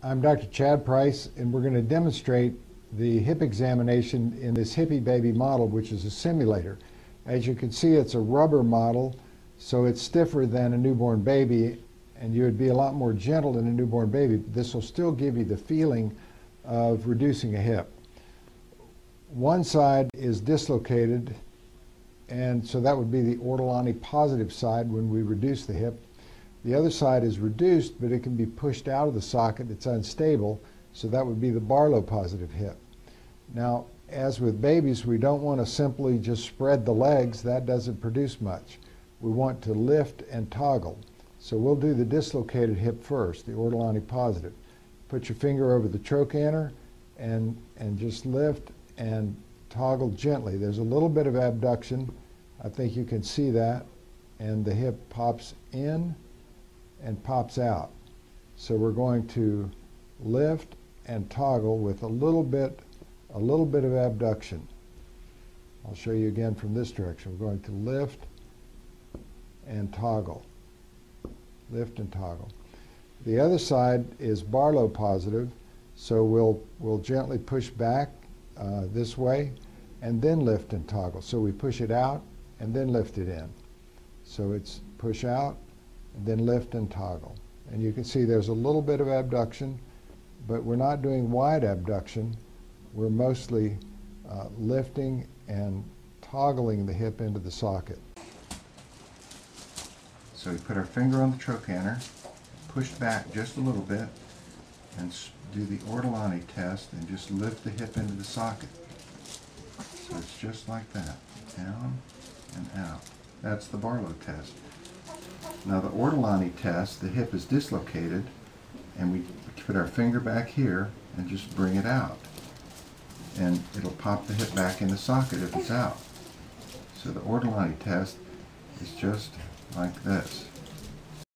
I'm Dr. Chad Price, and we're going to demonstrate the hip examination in this Hippie Baby model, which is a simulator. As you can see, it's a rubber model, so it's stiffer than a newborn baby, and you would be a lot more gentle than a newborn baby. But this will still give you the feeling of reducing a hip. One side is dislocated, and so that would be the Ortolani positive side when we reduce the hip. The other side is reduced, but it can be pushed out of the socket. It's unstable, so that would be the Barlow positive hip. Now, as with babies, we don't want to simply just spread the legs. That doesn't produce much. We want to lift and toggle. So we'll do the dislocated hip first, the Ortolani positive. Put your finger over the trochanter and, and just lift and toggle gently. There's a little bit of abduction. I think you can see that. And the hip pops in and pops out. So we're going to lift and toggle with a little bit, a little bit of abduction. I'll show you again from this direction. We're going to lift and toggle. Lift and toggle. The other side is Barlow positive, so we'll, we'll gently push back uh, this way and then lift and toggle. So we push it out and then lift it in. So it's push out then lift and toggle. And you can see there's a little bit of abduction, but we're not doing wide abduction. We're mostly uh, lifting and toggling the hip into the socket. So we put our finger on the trochanter, push back just a little bit, and do the Ortolani test and just lift the hip into the socket. So it's just like that, down and out. That's the Barlow test. Now the Ortolani test, the hip is dislocated, and we put our finger back here and just bring it out. And it'll pop the hip back in the socket if it's out. So the Ortolani test is just like this.